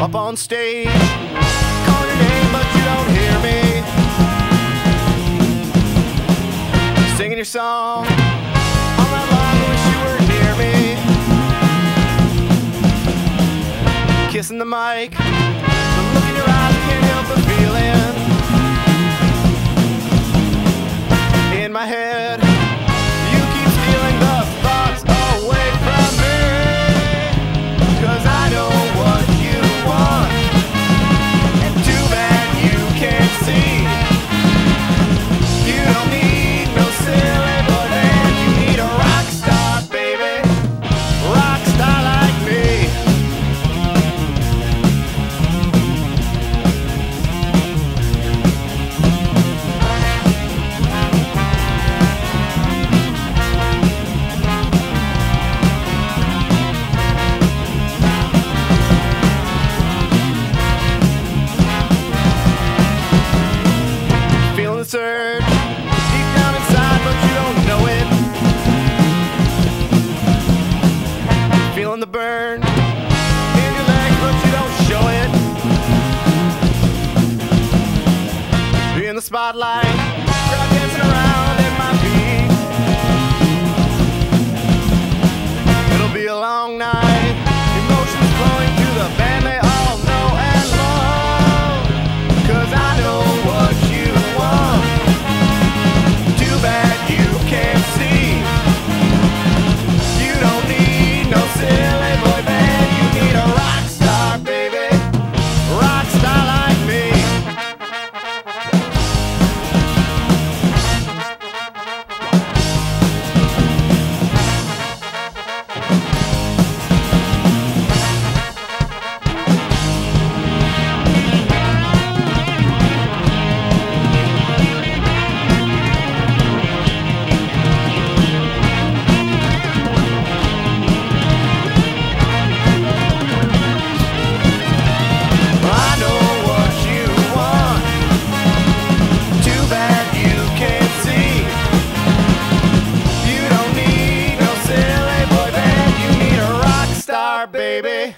up on stage. Call your name, but you don't hear me. Singing your song all night long. I wish you were near me. Kissing the mic, the look in your eyes, I can't help but feeling. In my head, absurd. Deep down inside, but you don't know it. Feeling the burn in your legs, but you don't show it. Be in the spotlight, dancing around at my feet. It'll be a long night. star, baby.